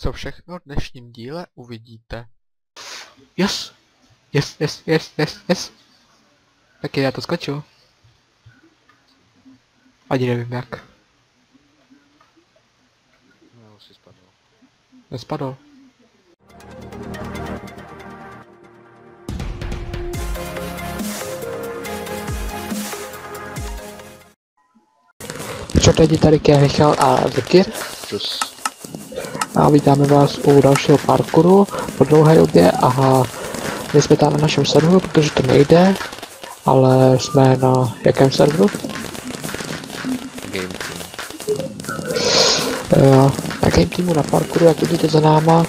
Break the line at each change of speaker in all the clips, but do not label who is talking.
Co všechno v dnešním díle uvidíte.
Yes! Yes, yes, yes, yes, yes. Taky já to skočil. Ani nevím jak.
No, si spadl.
Nespadl. Lidi, tady je Michal a Zekir
Čus.
A vítáme vás u dalšího parkouru po dlouhé době a my jsme tam na našem serveru, protože to nejde, ale jsme na jakém serveru?
Game Team.
Jo, na game teamu na parkouru, jak vidíte za náma,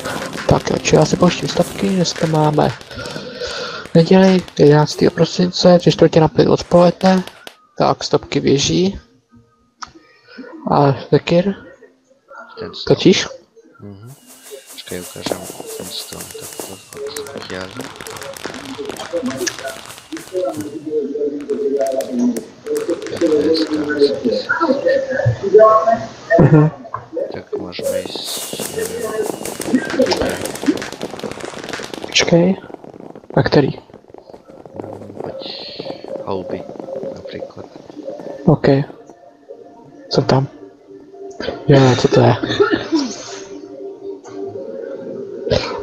tak či já si pouštím stavky, dneska máme neděli 11. prosince, tři čtvrtě na pět odpoledne, tak stopky běží. A Zekir, točíš?
Mhm. Počkej, ukážem ten strom. Tak to odtiaľ. Jak to je skvělé.
Mhm.
Tak můžeme jít.
Počkej. A který?
Pojď houby například.
OK. Co tam? Jo, co to je?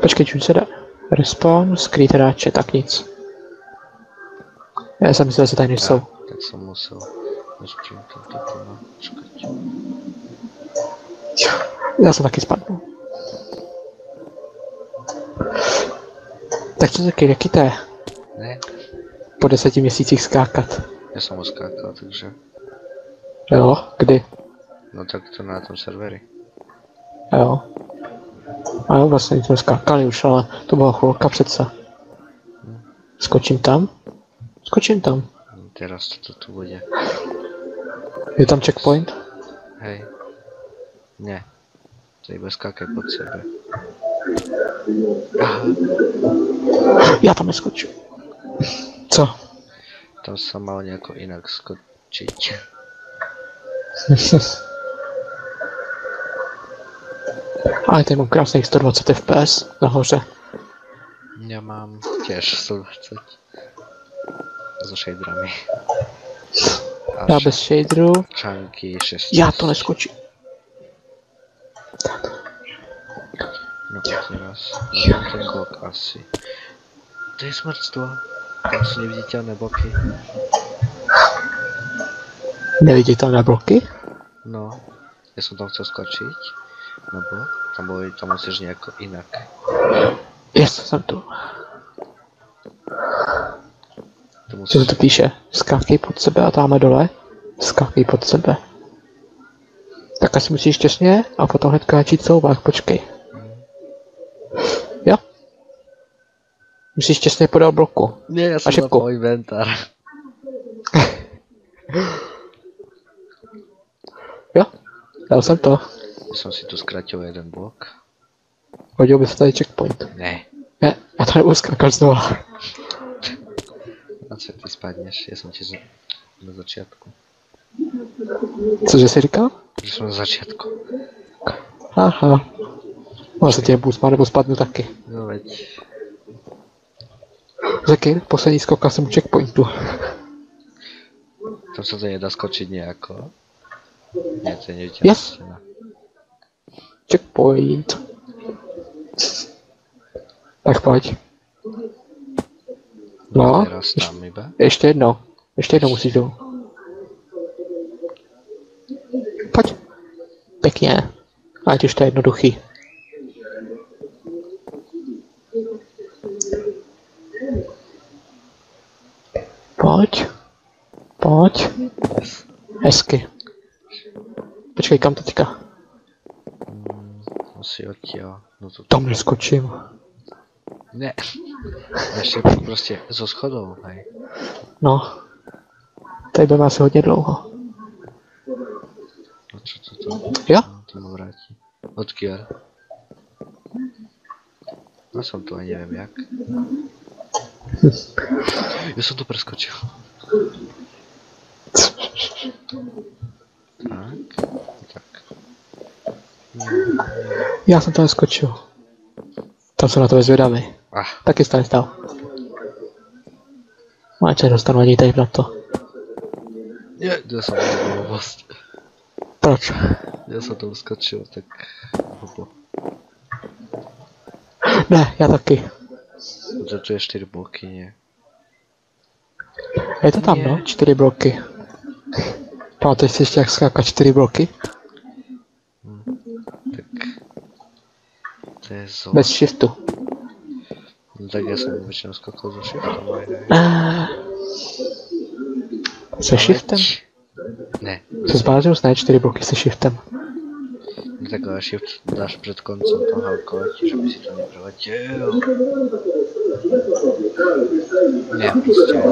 Počkej, čím se dá? Respawn, skrýt hráče, tak nic. Já jsem myslel, že tady nejsou.
Tak jsem musel.
Já jsem taky spadl. Tak co taky, jaký to je?
Ne,
Po deseti měsících skákat.
já jsem uskákal, takže.
Jo, kdy?
No tak to na tom serveri.
Jo. A jo, vlastně jsme skákali už, ale to byla chvilka přece. Skočím tam? Skočím tam.
No, Teraz toto tu bude.
Je tam checkpoint?
Hej. Ne. To iba skákaj pod sebe.
Já tam neskočím. Co?
tam sa mal nejako inak skočiť.
Ale tady mám krásných 120 fps nahoře.
Ja mám tiež 120. So shaderami. A
Já bez shaderu.
Čanky 6.
Já to neskočím.
No teraz. Mám ten blok asi. To je smrtstvo. Tam sú neviditeľné bloky.
Neviditelné bloky?
No. Ja som tam chcel skočiť. No bo tam, boli, tam musíš nejako inak.
Yes, jsem tu.
To
Co
musíš...
to tu píše? Skákej pod sebe a tamhle dole. Skákej pod sebe. Tak asi musíš těsně a potom hnedka začít soubách, počkej. Jo? Musíš těsně podél bloku.
Nie, ja
A
som
šipku.
zapal inventár.
Jo? Dal jsem to.
Ja som si tu skratil jeden blok.
Hodil by se tady checkpoint.
Ne.
Ne, já to nebudu skákat znova.
Na co ty spadneš? Ja som ti za... na začiatku.
Cože jsi říkal?
Že som na začiatku.
Aha. No se tě má nebo spadnu taky.
No veď.
Zekir, poslední skok a jsem u checkpointu.
Tam sa to nedá skočiť nejako. Nie, to je
Yes.
stena.
Checkpoint. Tak pojď. No,
Teraz
ještě, ještě jednou. Ještě jednou musíš dolů. Pojď. Pěkně. Ať už to je jednoduchý. Pojď. Pojď. Hezky. Počkej, kam teďka?
Asi odtiaľ. No to...
Tam neskočím.
Ne. Ešte proste zo schodov, hej.
No. Tady budeme asi hodně dlouho.
No čo toto?
Jo?
No, to ma vráti. Odkiaľ? No som tu ani neviem jak. Ja som to preskočil. Tak. Tak. Nie.
Já jsem to neskočil. Tam jsem na to zvědavý.
Ah,
Taky jsi to nestal. No, ať se dostanu ani tady na to.
nie, já jsem to blbost.
Proč?
Já jsem to uskočil, tak hopo.
Ne, já taky.
Tu je čtyři bloky, nie?
Je to tam,
Nie.
no, čtyři bloky. Pamatuješ si ještě jak skákat čtyři bloky?
To je zo.
Bez shiftu.
No, tak já jsem většinou skakal za shiftem, aj, aj.
Ah. Se shiftem?
Ne,
Se zbláznil ne čtyři bloky se shiftem.
no tak ale shift dáš před koncem toho halkovať, že by si to neproletěl. Ne, prostě.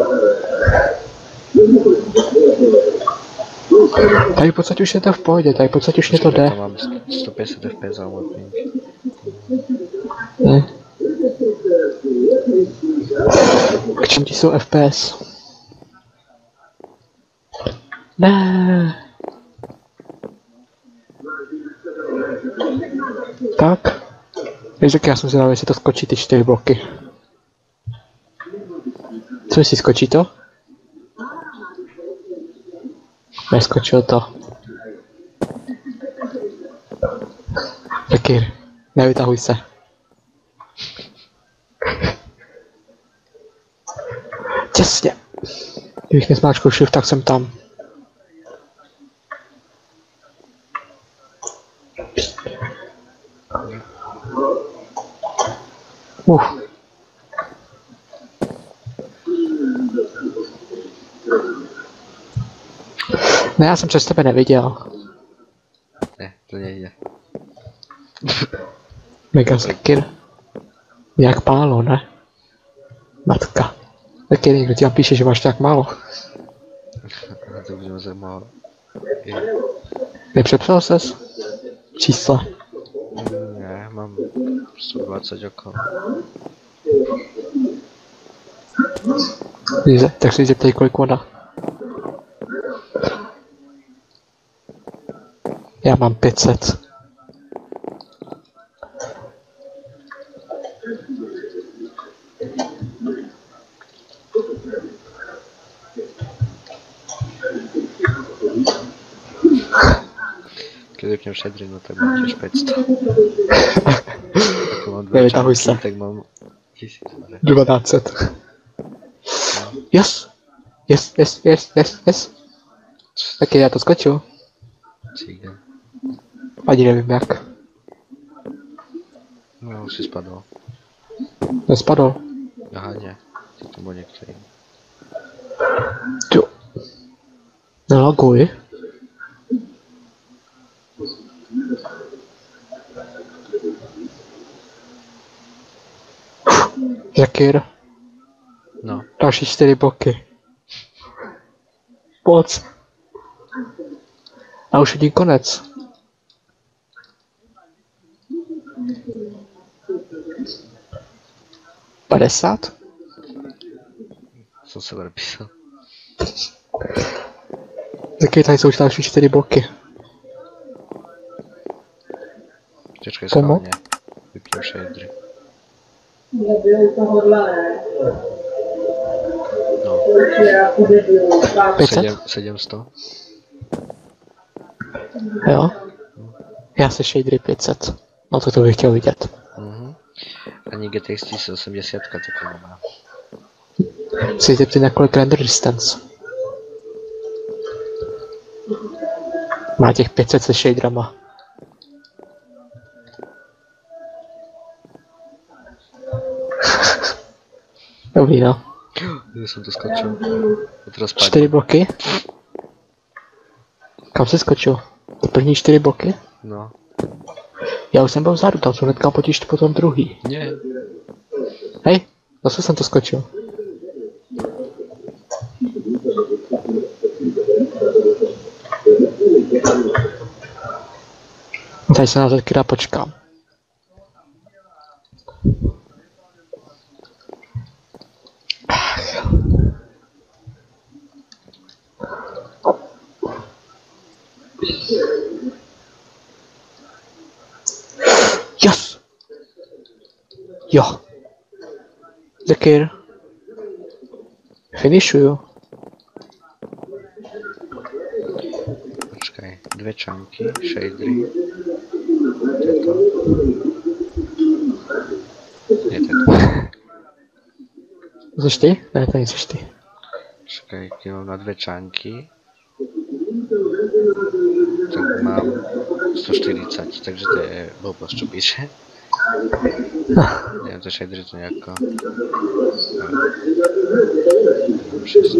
Tady v podstatě už je to v pohodě, tady v podstatě už mě to jde.
To mám 150 FPS za.
Ne. K čemu ti jsou FPS? Ne. Tak. Tak já jsem zvědavý, jestli to skočí ty čtyři bloky. Co jestli skočí to? Neskočil to. Jakir, nevytahuj se. Těsně. Kdybych nesmáčkal shift, tak jsem tam. Uf. Ne, já jsem přes tebe neviděl.
Ne, to nejde.
Mega skir. Jak málo, ne? Matka. Taky někdo ti tam píše, že máš tak málo.
To budeme zajímavé.
Nepřepsal ses? Čísla.
Ne, mám 120 okolo.
Tak si zeptej, kolik voda. Já mám 500.
Pnią szedry, no tak mam gdzieś 500. Jak mam
Nie,
dwa
dachuj
czapki,
se.
tak mam 10 ale
12. Yes! Yes, yes, yes, yes, yes. Taky já to skočil.
Cigan.
Ani nevím jak.
No, už si spadło.
Nespadl.
Aha, nie. To tu było niektóry.
Tu. Jakir.
No,
Další čtyři boky. Moc. A už je konec. Padesát?
jsem se odepísal.
Taky tady jsou další čtyři bloky.
Počkej,
Komu?
Tohohle, ne?
No,
byl.
500?
7, 700.
Jo? Já se shadery 500. No to to bych chtěl vidět.
Mhm. Ani GTX 1080 taky nemá.
Si zeptej na kolik render distance. Má těch 500 se shaderama. Dobrý no.
Já jsem to skočil. A teraz
Čtyři bloky. Kam jsi skočil? Ty první čtyři bloky?
No.
Já už jsem byl vzadu, tam jsou hnedka potíž potom druhý.
Nie.
Hej, zase jsem to skočil. Tady se na to taky počkám. Jo. Zekir. Finishuju.
Počkej, dvě čanky, shadery. To je to. Je to to.
Jsi ty? Ne, to nejsi ty.
Počkej, ty mám na dvě čanky. Tak mám 140, takže to je blbost, čo píše. Neviem, to shadery to nejako... Neviem, šesť.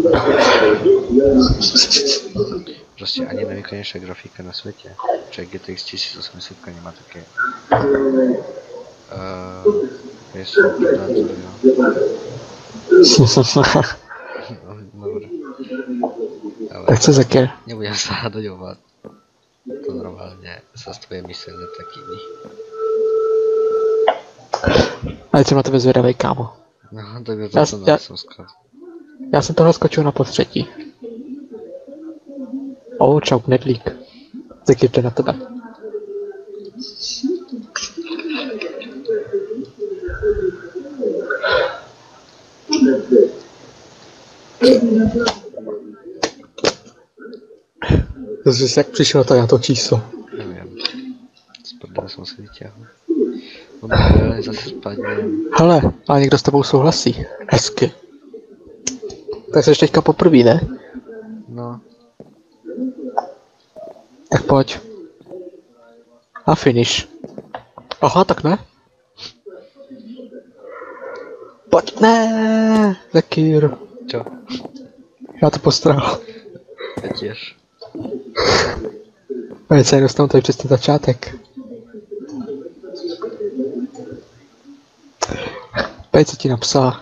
Proste ani najvýkonnejšia grafika na svete. Čo je GTX 1080 nemá také... Uh, je super na to, jo. No, Dobre. Ale
tak co Zekir?
nebudem sa doďovať. To normálne sa z tvojej mysle takými.
Ale jsem na tebe zvědavej, kámo.
No, tak je
Já-
to, co
já-
skoro.
Já jsem tohle skočil na potřetí. O, čau, knedlík. Jde na tebe. To jsi jak přišel tady na to číslo?
Neviem. Z prdele som si vyťahol. No spadnem.
Hele, ale někdo s tebou souhlasí. Hezky. Tak jsi teďka poprvé, ne?
No,
Tak pojď. A finish. Aha, tak ne? Pojď, ne, Zekir.
čo?
Já to postaral.
Ja tiež.
Teď se dostanu tady přes ten začátek. Pojď, co ti napsala.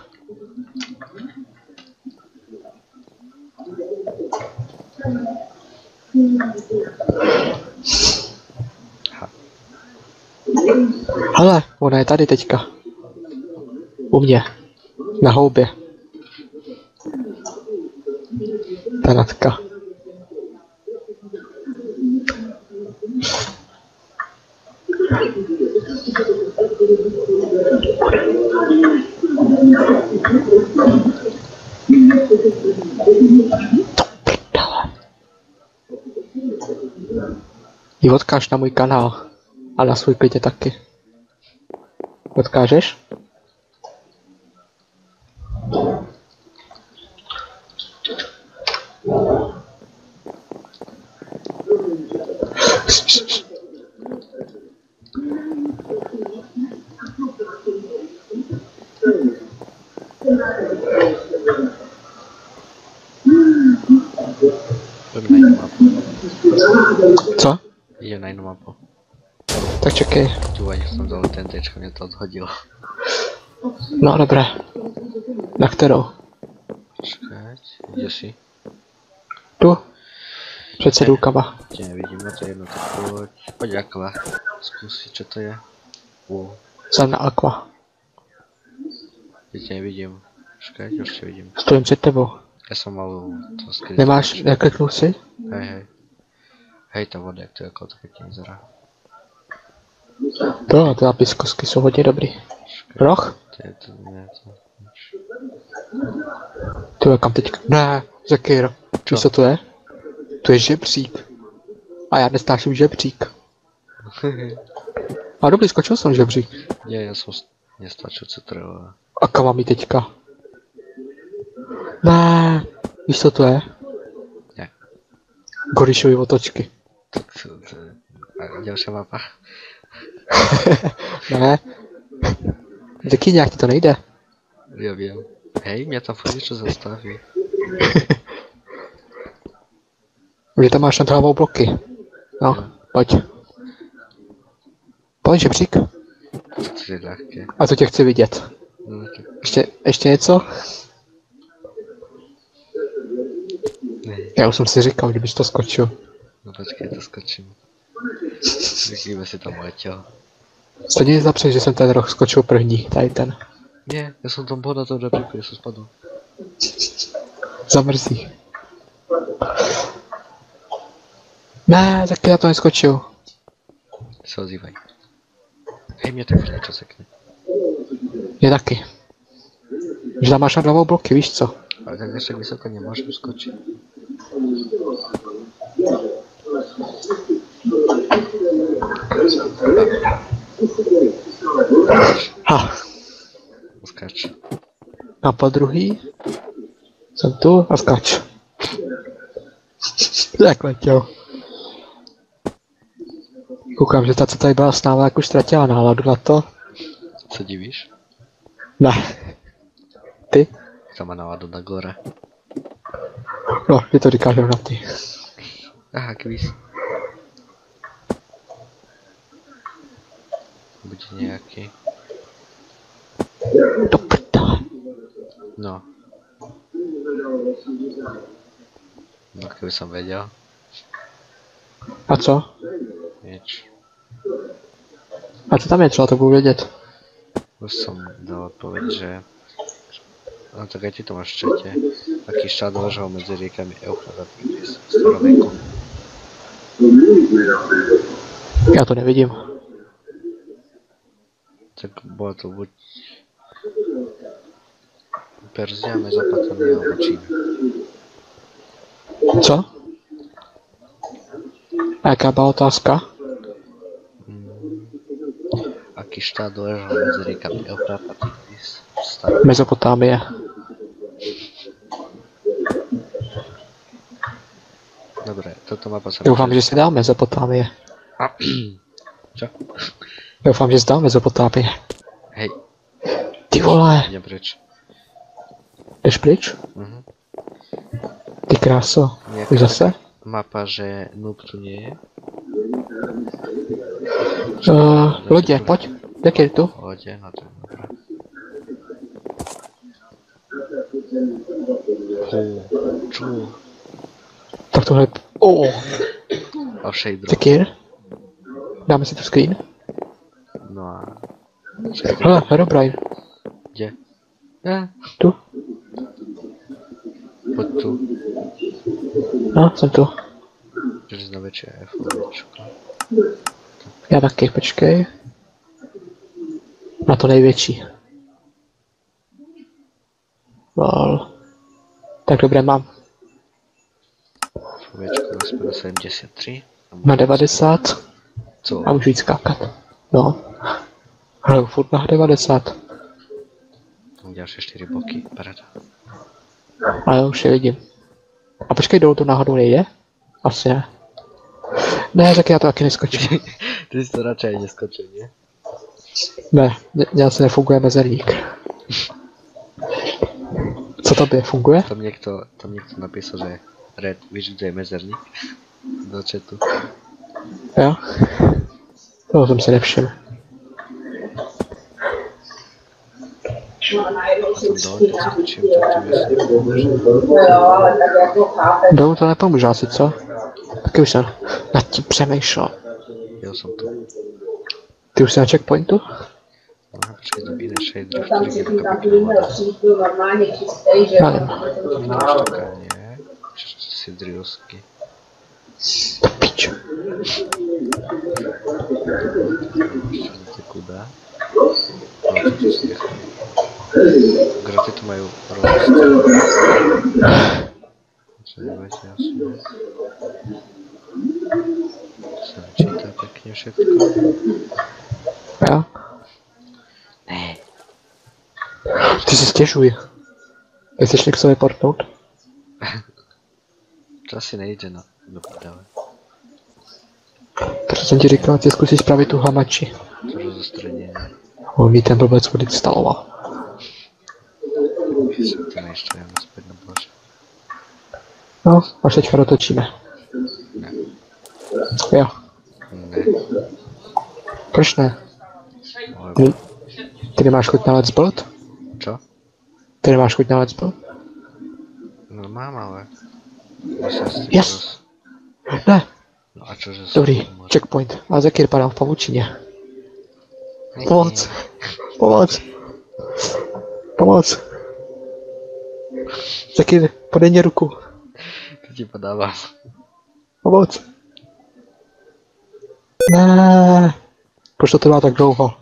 Hele, ona je tady teďka. U mě. Na houbě. Ta natka. Prdele. Ji odkáž na můj kanál. A na svůj klidně taky. Odkážeš?
Poďme na inú mapu.
Co?
Idem na inú mapu.
Čekej.
Tu ani som dole ten tečko, mě to odhodilo.
No dobré. Na kterou?
Počkať, kde si?
Tu? Před sedulkama.
Tě nevidíme, to je jedno, tak pojď. Pojď akva. Zkusit, čo to je. U,
Jsem na Aqua.
teď tě nevidím. Počkať, už tě vidím.
Stojím před tebou.
Já jsem mal to skryt.
Nemáš, nekliknul si?
Hej, hej. Hej, ta voda, jak to jako to pěkně vyzerá.
To, ty lapiskosky jsou hodně dobrý. Roh?
To je to, ne, to, nič.
Ty kam teďka? Ne? Víš, co to je? To je žebřík. A já nestáším žebřík. A dobrý, skočil jsem žebřík.
Nie, já jsem nestačil, co treba.
A kam mám jít teďka? Ne, víš, co to je?
Ne.
Gorišovy otočky.
Tak to, to, a další mapa.
Ne. Taky nějak ti to nejde.
Já vím. Hej, mě tam furt něco zastaví.
Že tam máš nad hlavou bloky. No, pojď. Pojď, žebřík.
Lehké.
A to tě chci vidět.
No, tak
Ještě, ještě něco?
ne.
Já už jsem si říkal, kdybys to skočil.
No počkej, to skočím. Vidíme si tam letěl.
Stejně zapřeš, že jsem ten roh skočil první, tady ten.
Nie, já jsem tam byl na tom já jsem spadl.
Zamrzí. Ne, taky já to neskočil.
Se ozývaj. Hej, mě tak furt něco sekne.
Je taky. Že tam máš na bloky, víš co?
Ale tak ještě vysoko nemůžu skočit.
Ha,
Skač.
a po druhý. Jsem tu a skač. Jak letěl. Koukám, že ta, co tady byla s námi, jak už ztratila náladu na to.
Co divíš?
Ne. Ty?
To má náladu na gore.
No, ty to říkáš na ty.
Aha, kvíz. Bude nějaký.
Do prdele.
No. No, kdyby jsem věděl.
A co?
Nič.
A co tam je, třeba to budu vědět?
Už jsem dal odpověď, že... No tak ty to máš v čete. Aký štát ležal medzi riekami Eufrat a Tigris v.
Já to nevidím.
Tak bola to buď... Perzia, Mezopotamia alebo Čína.
Co? A jaká byla otázka?
Aký štát ležal medzi riekami Eufrat a Tigris v staroveku.
Mezopotámie.
Dobre, toto mapa sa...
Doufám, že si dal Mezopotámie.
A... Čo?
Doufám, že jsi dal Mezopotámie.
Hej,
Ty vole,
idem preč.
jdeš pryč?
Mhm.
Ty kráso. Už zase?
Mapa, že noob tu nie je.
Uh, lodě, pojď. Jak je tu?
Lode, no to je dobré. Hú, čo?
Tak tohle... Oh,
A shader.
Sekir. Dáme si tu screen. Hele, Herobrine.
Kde? Ne,
Tu.
poď tu.
No, jsem tu.
Železná väčšia FOVčko.
Já taky, počkej. Na to největší. Lol. Tak dobré, mám.
Naspäť na 73. A
Na 90
Co?
a můžu jít skákat. No. Hraju furt na 90.
Ďalšie 4 boky, paráda.
A já už je vidím. A počkej, dolů to náhodou nejde? Asi ne. Ne, tak já to taky neskočím.
Ty si to radšej neskočil, nie?
Ne, já se nefunguje mezerník. Co tobě funguje?
Tam niekto, tam niekto napísal, že Red, víš, kde je mezerník? Do chatu.
Jo? To jsem si nevšiml.
No, najednou
A
si
tam dole, keď skočím, tak tu je
No jo, ale tak jako chápe.
Dolů to nepomůže asi, co? Taky už jsem nad tím přemýšlel.
Ja som tu.
Ty už jsi na checkpointu?
No, počkej, tam iné shadery, v
Tam
ktorých
si
je
tam
kapitál
klidně
voda.
přijít byl normálně čistý, že
Já vím.
Iná štuka nie. Sidriusky.
To pič.
Ešte kuda. No, tu si nechám. Graty tu nebojte, asi ne. Sa číta pekne všetko.
Jo?
Ne.
Ty si stěžuj. Chceš něco reportnout?
To asi nejde na do prdele.
Proto jsem ti říkal, ty zkusíš spravit tu hamači.
To rozostrenie.
On mi ten blbec odinstaloval.
Sa to neštujem naspäť na bože.
No, až teďka dotočíme.
Ne.
Jo,
Ne.
proč ne? Ty, ty nemáš chuť na Let's Build?
čo?
Ty nemáš chuť na Let's Build?
No mám, ale...
Yes.
že-
Ne,
No a čože som
dobrý, checkpoint. A Zekir padal v pavučině. Pomoc. Pomoc. Pomoc. Zekir, podej mě ruku.
To ti podávám.
Pomoc. Ne. Proč to trvá tak dlouho?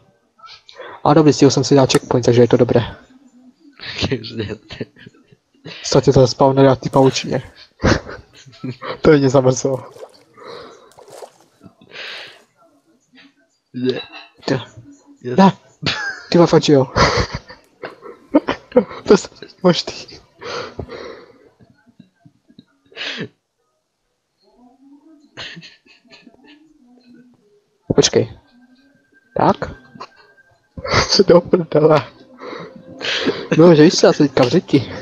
A dobrý, stihl jsem si dát checkpoint, takže je to dobré. Statě to spawnuje na ty pavučině. to mě zamrzlo.
Ne. Je-
ne, ty že jo. to je možný. Počkej. Tak? Do prdele. No, že víš co, já jsem teďka v řiti.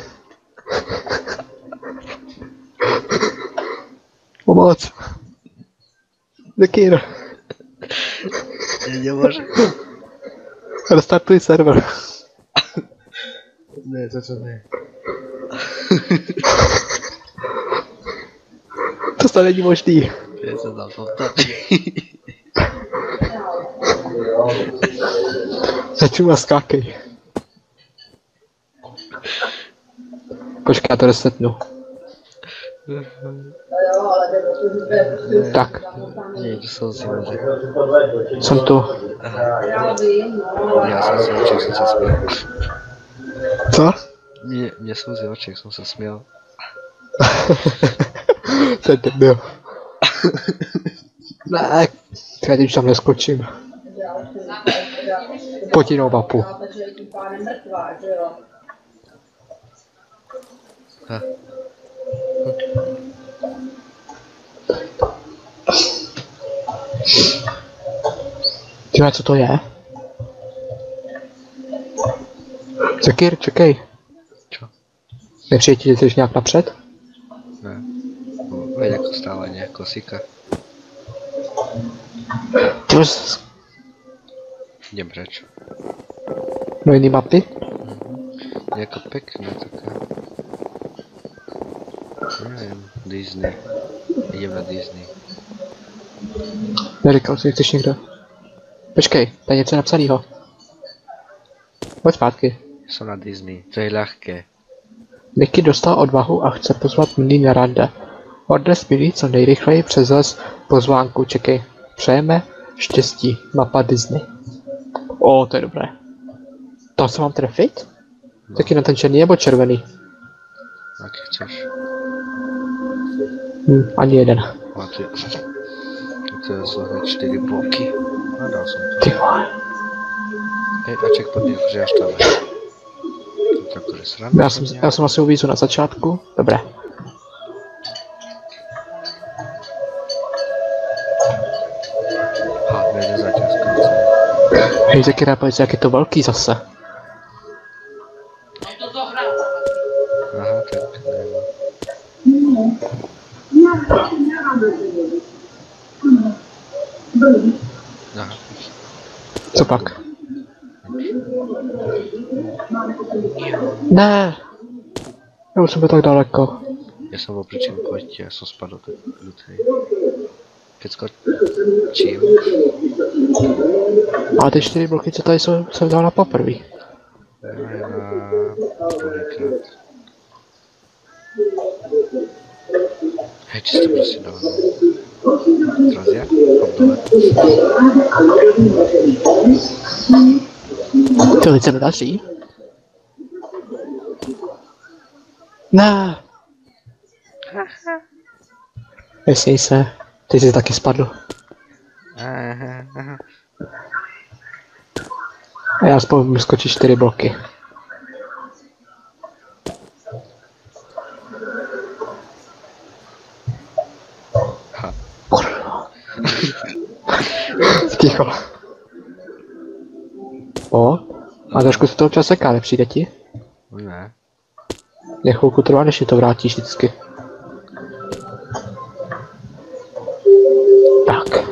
Pomoc. Dekýr.
Ne, nemôžem.
Restartuj server.
Ne, toto ne.
To snad není možný.
Ja sa dal toto.
Začnu a skákej. Počkej, já to resetnu. Tak,
to si
jsem tu.
Já
som si sa smiel.
Co?
Nie, mne som si oček, som sa smiel.
Jsem debil. Ne, teď už tam neskočím. Pojď jinou mapu.
tím?
Ha.
Co to je? Zekir, čekej. Že jsi nějak napřed?
Ne. Veď ako stále nejako sika.
Ty vole, z-
Idem preč.
no jiný mapy?
Nejako pekná taká. Neviem, Disney. Idem na Disney.
Neříkal jsi, chceš někdo. Počkej, tady je něco napsanýho. Pojď zpátky.
Som na Disney. To je ľahké.
Nicky dostal odvahu a chce pozvat Mindy na rande. Odnes Mindy co nejrychleji přes les pozvánku, čekej. Přejeme štěstí, mapa Disney. O, to je dobré. To se mám trefit? Taky na ten černý nebo červený?
Aký chceš?
Hm, ani jeden.
A ty... To sú hneď 4 bloky. A dal som to.
Ty vole.
Hej, a checkpoint je akože až tam. Tak to je sranda.
Já jsem, já jsem asi uvízu na začátku. Dobré. Hej, taky pojď, jak je to velký zase.
Aha, tak neviem. Aha,
Co pak? Ne. Já už jsem byl tak daleko.
som bol pri checkpointe a som spadol tak do tej... Keď skočím,
A ty čtyři bloky, co tady jsou, jsem dal na
na druhýkrát. Hej, či si to prosím dal. Teraz ja? Hop dole.
To mi daří. Ne. Nesmí se. Ty jsi taky spadl. A já spolu budu skočit čtyři bloky. Ticho. O, a trošku se toho čas seká, nepřijde ti?
Ne.
Mě chvilku trvá, než to vrátíš vždycky. Tak.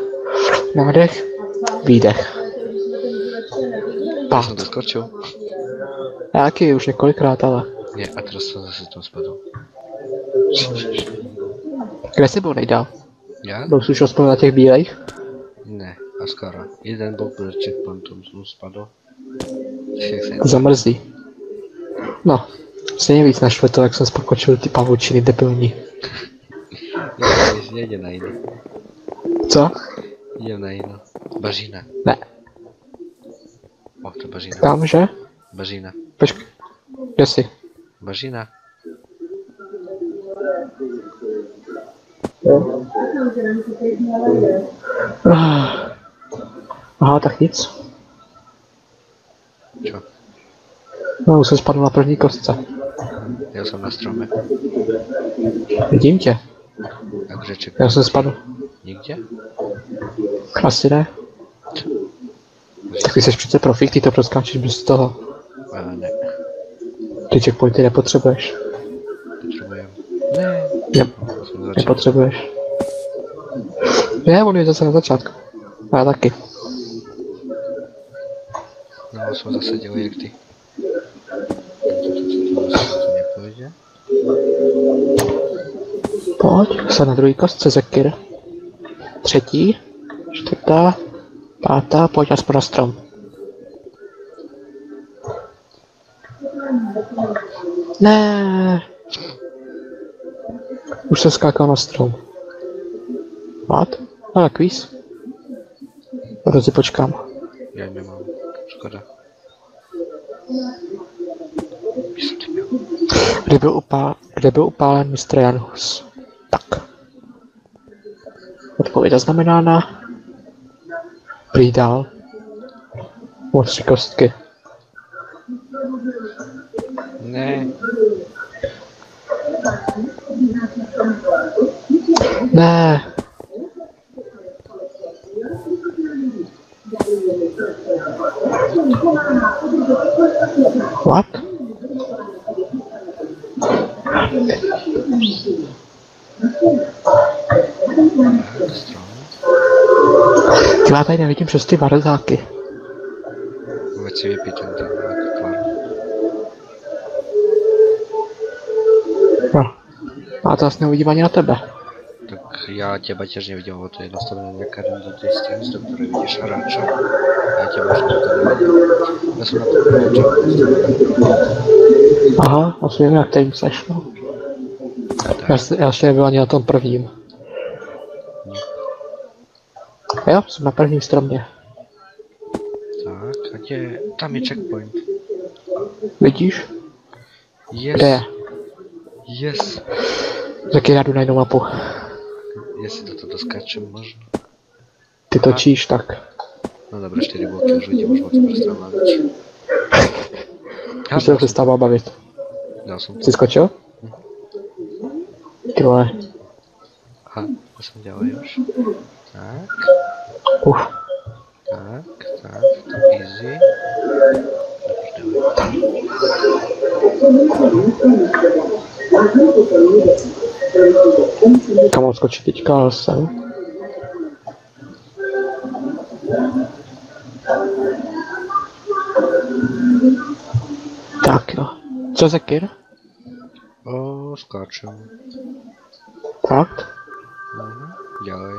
Nádech. Výdech.
Ja som
Pát.
doskočil.
Já taky už několikrát, ale.
Nie, a teraz som zase tam spadol.
Kde jsi byl nejdál?
Ja?
Byl jsi už aspoň na těch bílejch?
Ne, a skoro. Jeden bol pred checkpointom som spadol.
Zamrzlý. No, stejně víc našlo to, jak jsem spokočil ty pavučiny debilní.
nejde, nejde na iné.
Co?
Idem na iné. Bažina.
Ne.
O, to bažina.
Tam, že?
Bažina.
Počkej. Kde jsi?
Bažina.
Ah. Aha, tak nic.
Čo?
No, už jsem spadl na první kostce.
Já jsem na strome.
Vidím tě.
Takže ček.
Já jsem spadl.
Nikde?
Asi ne. Tak ty jsi přece profík, ty to proskáčeš bez toho.
A ne,
Ty checkpointy nepotřebuješ.
potřebujem. Ne.
Ne, nepotřebuješ. Ne, on je zase na začátku. A já taky.
No, jsme zase dělali jak ty.
Pojď, se na druhý kostce, Zekir. Třetí, čtvrtá, pátá, pojď aspoň na strom. Ne. Už jsem skákal na strom. What? No tak víc. Proto si počkám.
Já nemám. Škoda.
Kde byl, upá- kde byl upálen Mr. Janus? Tak. Odpověď zaznamenána. Prý dál. Tři kostky.
Ne.
Ne.
Strom.
Ty já tady nevidím přes ty barzáky.
Vůbec si vypít ten ten tvar.
No. A to vlastně neuvidím ani na tebe.
Tak nevidím, ale to je nastavené nějaká random distance, do které vidíš hráče. A já tě možná to nevidím. Já jsem na to hráče.
Aha, asi vím, jak tady seš, no. Já, já ještě nebyl ani na tom prvním. Jo, jsem na prvním stromě.
Tak, a tě, tam je checkpoint.
Vidíš?
Yes.
Kde je?
Yes.
Taky já jdu na jinou mapu.
Jestli do toho doskačem možno.
Ty točíš, tak.
No dobré, čtyři bloky už vidím, už moc prostě na věc.
Už se to přestává bavit.
Dal jsem to.
Jsi skočil? Ty vole.
Aha, to jsem dělal už. Tak,
Uf.
tak, tak, to easy. Dobře, dávej.
Kam mám skočit teďka, ale jsem. Tak jo. Co za kir?
O, skáčem.
Fakt?
Mhm, dělej.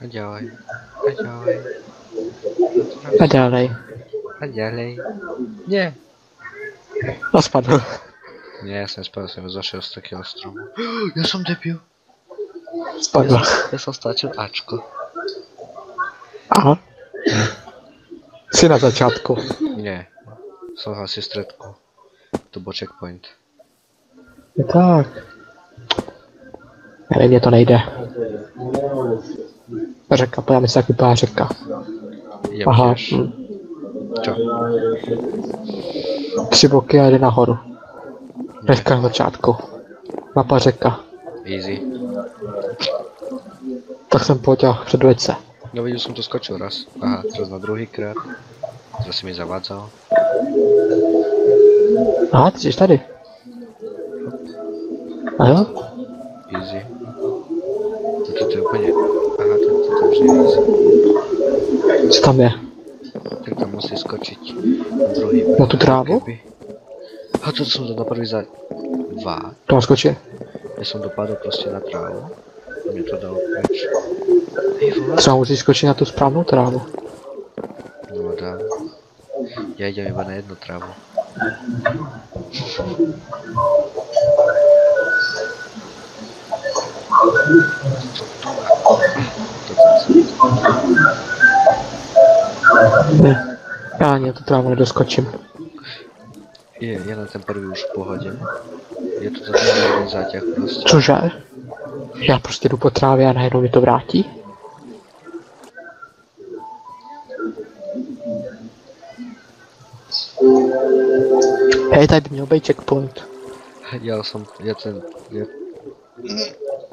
A dělej. A dělej.
A dálej.
A dělej. Ne.
A spadl.
Ne, já jsem spadl, jsem zašel z takého stromu. Já jsem debil.
Spadl.
Já jsem stáčil Ačko.
Aha. Jsi na začátku.
Ne. Jsem asi středku. To byl checkpoint.
Je tak. Nevím, mě to nejde. Řeka, podíváme se, jak vypadá řeka. Aha. Hm.
Čo?
Tři bloky a jde nahoru. Hnedka na začátku. Mapa řeka.
Easy.
Tak jsem předveď se.
No viděl jsem to skočil raz. Aha, teraz na druhý krát. Si mi zavádzal.
Aha, ty jsi tady. A jo?
Easy. To, to je úplně... Aha, to, to, to už je easy.
Co tam je?
Tak tam musí skočiť. Na druhý
Na tu trávu?
Keby. A to som to na prvý za... Dva.
To mám skočit.
Ja som dopadol proste na trávu. A mne to dalo vole.
Třeba musíš skočit na tu správnou trávu.
No dá. Ja idem iba na jednu trávu.
Ne. Já ani na tu trávu nedoskočím.
Je, je na ten prvý už v pohodě. Je to jeden zátěh prostě.
Cože? Já prostě jdu po trávě a najednou mi to vrátí? Hej, tady by měl být checkpoint.
Já jsem, je ten, je...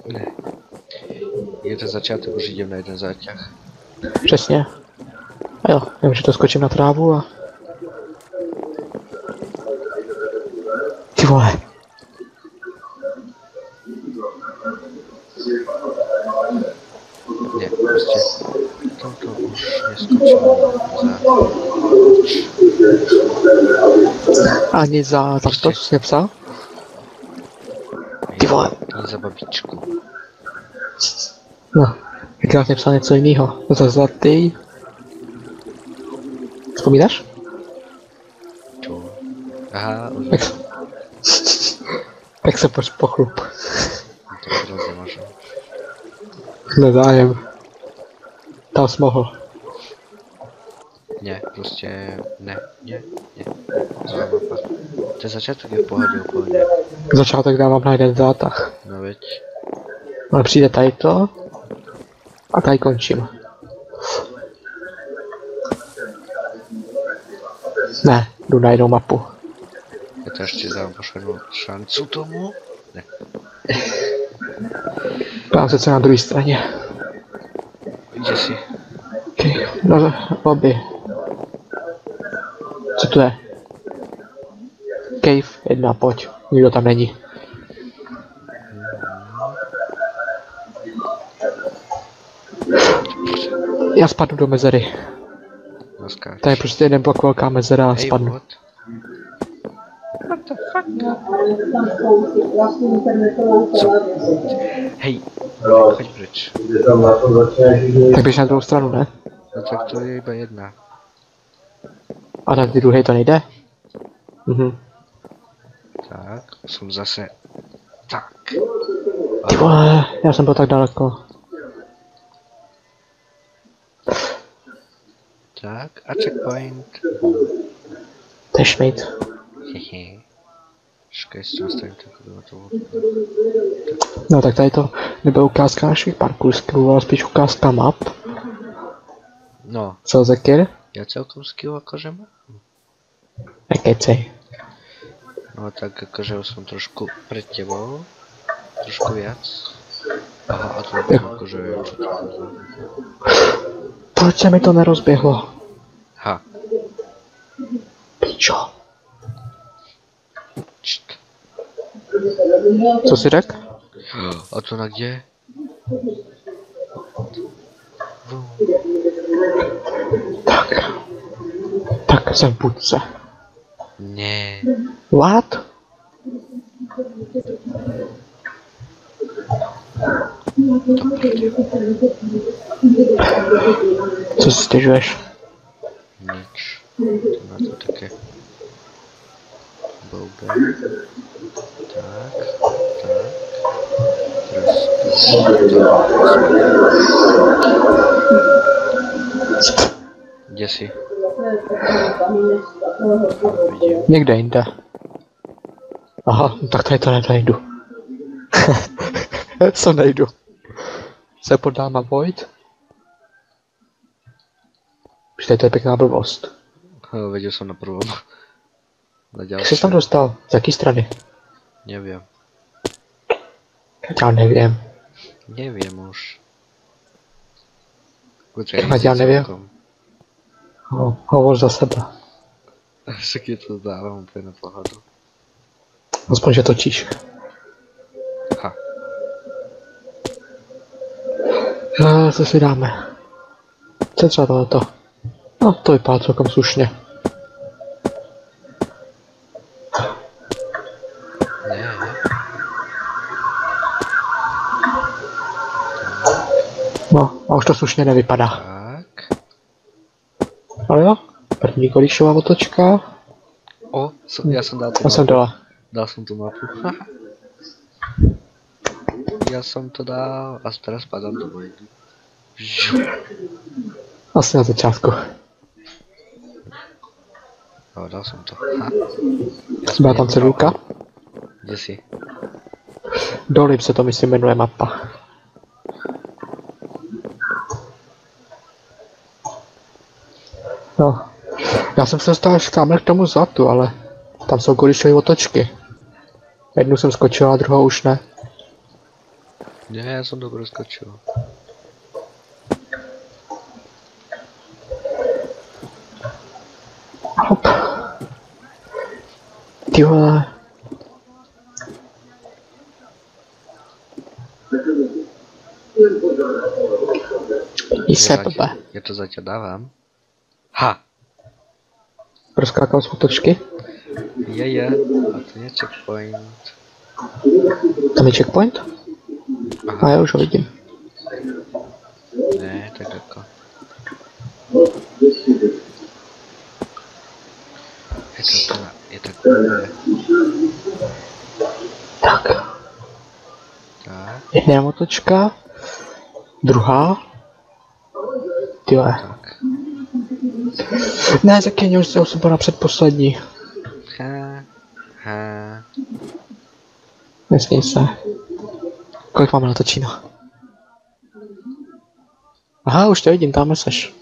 Ne. Je ten začátek, už jdem na jeden zátěh.
Přesně. A jo, vím, že to skočím na trávu a... Ty vole,
Ne, prostě toto už neskočím za...
ani za, za to, co jsi nepsal? Ty vole.
Ani za babičku.
No, jak nepsal něco jiného. Za zlatý. Vzpomínáš?
Čo? Aha, už
Jak, jak se poč pochlup. Nezájem. Tam jsi mohl.
Ne, prostě ne, ne, ne. Ten začátek je v pohodě úplně.
Začátek dávám na jeden zátah.
No veď.
Ale přijde tady to. A tady končím. Ne, jdu na jinou mapu.
Ještě dám pošlednou šancu tomu. Ne.
Ptám se, co na druhé straně.
Jde si.
Okay. No, lobby. Co to je? Cave, jedna, pojď. Nikdo tam není. Já spadnu do mezery.
Naskáč.
To je prostě jeden blok velká mezera a spadnu.
what? Hej, choď pryč.
Tak běž na druhou stranu, ne?
No tak to je iba jedna.
A na ty druhé to nejde? Mhm.
Tak, jsem zase. Tak.
Ty vole, já jsem byl tak daleko.
Tak, a checkpoint.
To je šmejt.
Hehe. Počkej, jestli nastavím takovou to.
No tak tady to nebyla ukázka našich parkour skillů, ale spíš ukázka map.
No,
Co Zekir?
já celkom skill akože mám.
Nekecej.
No tak akože už som trošku pred tebou. Trošku viac. Aha, a to je akože... čo to je?
Proč se mi to nerozběhlo?
Ha,
Pičo. Co jsi řekl?
A to na kde? Vum.
Tak jsem v budce.
Ne,
What? Co si stěžuješ?
nič. To na to také. Boube. Tak, tak. Kde si? Vidím.
Někde jinde. Aha, no tak tady to nenajdu. Co nejdu? Se pod náma Void? Počkej, to je pěkná blbost.
Jo, Viděl jsem na prvom. Na
Jak jsi tam dostal? Z jaký strany?
Nevím.
Já nevím.
Nevím už.
Ať já nevím. Ho, hovor za sebe.
Je to dávám úplně na pohodu.
Aspoň, že točíš.
Ha.
No, co si dáme? Co třeba tohleto? No, to vypadá celkem slušně.
Ne.
No, a už to slušně nevypadá.
Tak.
Ale jo, první kolíšová otočka.
O, so, já jsem dal tu
Já jsem
mapu.
dole.
Dal jsem tu mapu. já jsem to dal a teraz padám do vojny.
Asi na začátku.
Jo, dal jsem to. Ha. Já jsem
Byla tam cedulka?
Kde jsi?
Dolib se to myslím jmenuje mapa. No. Já jsem se dostal až tamhle k tomu zlatu, ale tam jsou kolišové otočky. Jednu jsem skočil a druhou už ne.
Ne, já jsem dobro skočil.
Hop. Ty vole. Se blbe.
Já to za tě dávám. Ha!
Proskákal z otočky.
Je, je. A to je checkpoint.
Tam je checkpoint? A
Aha,
já už ho vidím.
ne, tak jako. Je to teda, je to takové.
Tak.
Tak,
Jedna otočka. Druhá. Ty vole.
tak.
Ne, taky už jsem byl na předposlední.
Ha, ha.
Nesmím se. Kolik máme natočíno? Aha, už to vidím, tam seš.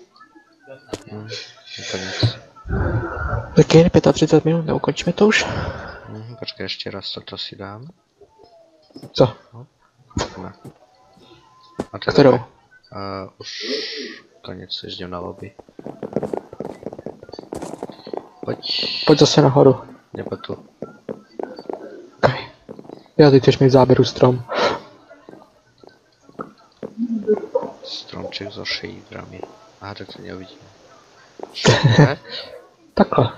Hm, nic.
Tak jen 35 minut, neukončíme to už?
Hm, počkej, ještě raz toto si dám.
Co?
Ne. A
Kterou?
Uh, už konec, jezdím na lobby. Pojď,
Pojď zase nahoru.
nebo tu.
Okay. Já teď chceš mít v záběru strom.
Stromček so shaderami. Aha, tak to neuvidím. Shader?
Takhle.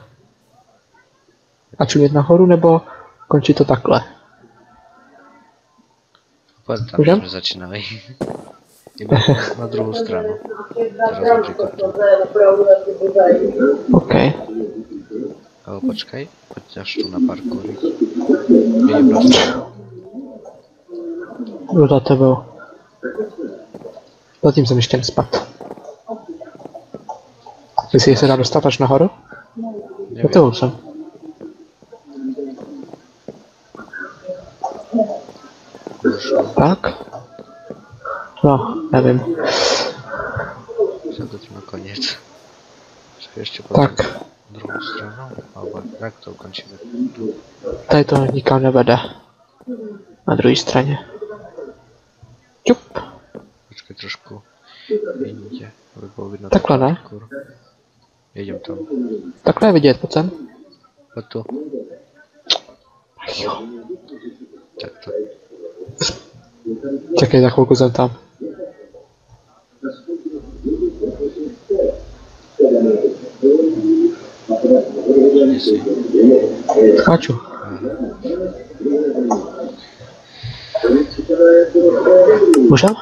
A čumět nahoru, nebo končí to takhle?
Pojď tam,
Můžem?
jsme začínali. Iba na druhou stranu. Teraz.
OK.
Ale počkaj, poď až tu na parkouri. Vidím prostě.
Jdu za tebou. Zatím jsem ještě nespad. Myslíš, že se dá dostat až nahoru? Za
Neviem.
tebou jsem.
Možno.
Tak? No, nevím.
Sa to na koniec. Počkaj, ešte
Tak,
potom druhou stranu. Alebo jak to ukončíme?
Tady to nikam nevede. Na druhé straně. Čup.
Počkaj trošku. Inde. Aby bolo vidno
Takhle ne?
parkour. Jedem tam.
Takhle je vidět, pojď sem.
Poď tu.
Ach jo.
Takto.
Čekej, za chvilku jsem tam. Skáču.
Aha.
Můžem?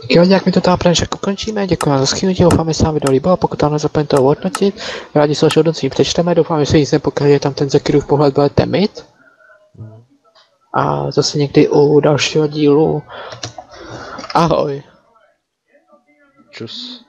Tak jo, nějak mi to tam pranešek ukončíme, děkuji vám za schnutí, doufám, že se vám video líbilo, pokud vám nezapomeňte ho hodnotit, rádi se vaše hodnocení přečteme, doufám, že se nic nepokryje, tam ten Zekirův pohled budete mít. A zase někdy u dalšího dílu. Ahoj.
Čus.